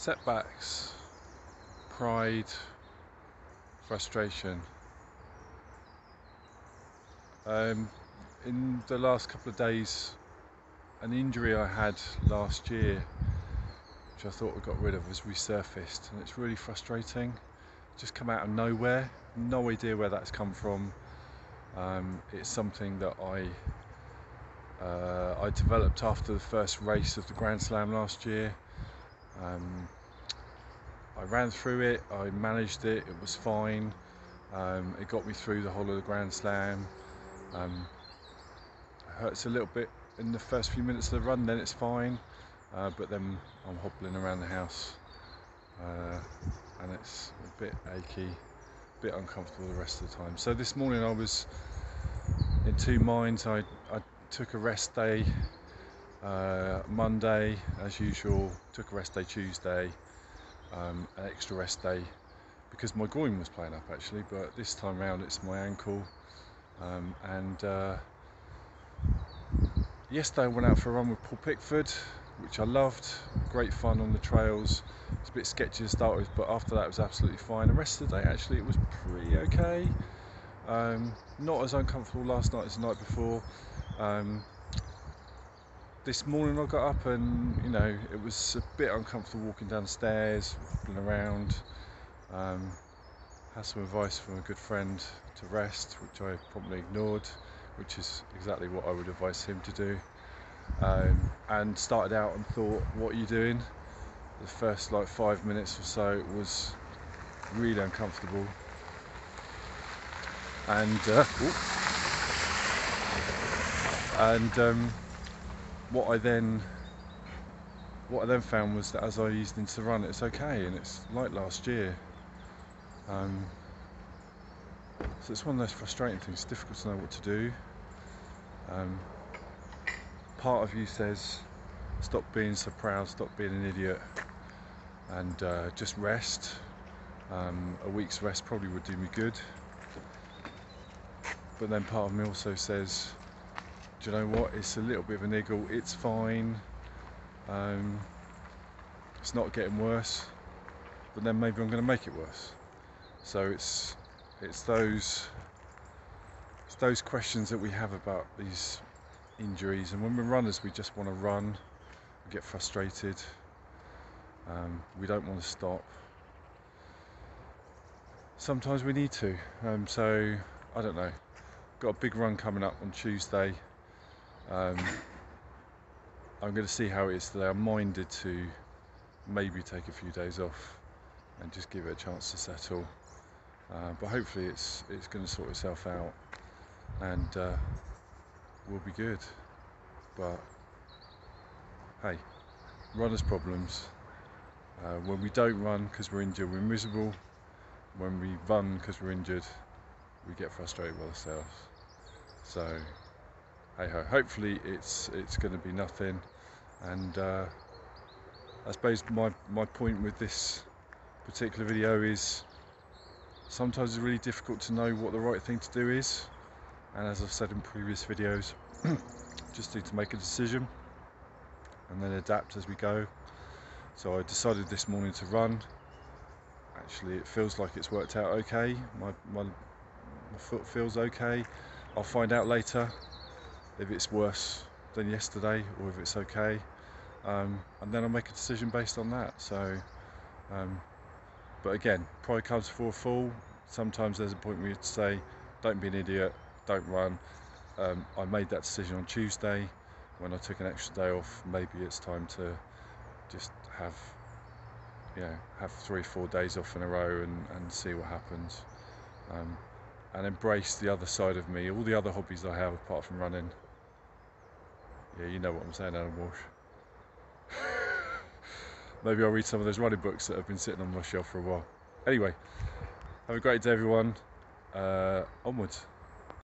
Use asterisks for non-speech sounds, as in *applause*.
setbacks, pride, frustration. Um, in the last couple of days, an injury I had last year, which I thought I got rid of, has resurfaced, and it's really frustrating. Just come out of nowhere, no idea where that's come from. Um, it's something that I uh, I developed after the first race of the Grand Slam last year. Um, I ran through it, I managed it, it was fine. Um, it got me through the whole of the Grand Slam. Um, hurts a little bit in the first few minutes of the run, then it's fine. Uh, but then I'm hobbling around the house uh, and it's a bit achy, a bit uncomfortable the rest of the time. So this morning I was in two minds. I, I took a rest day uh, Monday as usual, took a rest day Tuesday, um, an extra rest day because my groin was playing up actually, but this time around it's my ankle. Um, and uh, yesterday I went out for a run with Paul Pickford, which I loved. Great fun on the trails. It's a bit sketchy to start with, but after that it was absolutely fine. The rest of the day actually it was pretty okay. Um, not as uncomfortable last night as the night before. Um, this morning I got up and you know it was a bit uncomfortable walking downstairs, walking around. Um, had some advice from a good friend to rest, which I promptly ignored, which is exactly what I would advise him to do. Um, and started out and thought, what are you doing? The first like five minutes or so was really uncomfortable. And uh, and um, what I then what I then found was that as I used into the run, it's okay, and it's like last year. Um, so it's one of those frustrating things. It's difficult to know what to do. Um, part of you says, stop being so proud, stop being an idiot, and uh, just rest. Um, a week's rest probably would do me good. But then part of me also says, do you know what? It's a little bit of a niggle. It's fine. Um, it's not getting worse. But then maybe I'm going to make it worse. So it's it's those it's those questions that we have about these injuries. And when we're runners, we just want to run. We get frustrated. Um, we don't want to stop. Sometimes we need to. Um, so I don't know. Got a big run coming up on Tuesday. Um, I'm going to see how it is today. I'm minded to maybe take a few days off and just give it a chance to settle. Uh, but hopefully it's it's going to sort itself out and uh, we'll be good. But hey, runners' problems. Uh, when we don't run because we're injured, we're miserable. When we run because we're injured, we get frustrated with ourselves. So hey ho. Hopefully it's it's going to be nothing. And uh, I suppose my my point with this particular video is sometimes it's really difficult to know what the right thing to do is. And as I've said in previous videos, *clears throat* just need to make a decision and then adapt as we go. So I decided this morning to run. Actually, it feels like it's worked out okay. My, my, my foot feels okay. I'll find out later if it's worse than yesterday or if it's okay. Um, and then I'll make a decision based on that. So, um, but again, pride comes before a fall. Sometimes there's a point where you say, don't be an idiot, don't run. Um, I made that decision on Tuesday when I took an extra day off. Maybe it's time to just have, you know, have three, four days off in a row and, and see what happens. Um, and embrace the other side of me, all the other hobbies I have apart from running. Yeah, you know what I'm saying, Alan Walsh. *laughs* Maybe I'll read some of those running books that have been sitting on my shelf for a while. Anyway, have a great day, everyone. Uh, onwards.